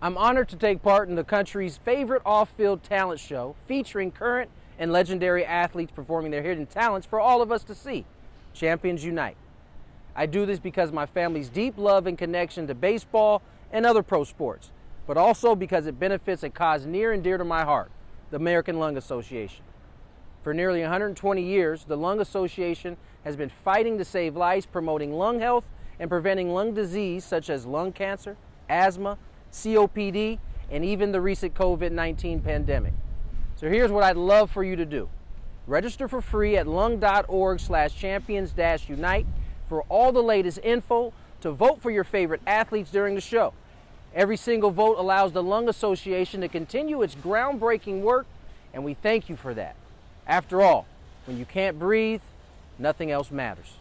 I'm honored to take part in the country's favorite off field talent show featuring current and legendary athletes performing their hidden talents for all of us to see Champions Unite. I do this because of my family's deep love and connection to baseball and other pro sports, but also because it benefits a cause near and dear to my heart the American Lung Association. For nearly 120 years, the Lung Association has been fighting to save lives, promoting lung health and preventing lung disease such as lung cancer, asthma, COPD, and even the recent COVID 19 pandemic. So here's what I'd love for you to do register for free at lung.org slash champions unite for all the latest info to vote for your favorite athletes during the show. Every single vote allows the Lung Association to continue its groundbreaking work, and we thank you for that. After all, when you can't breathe, nothing else matters.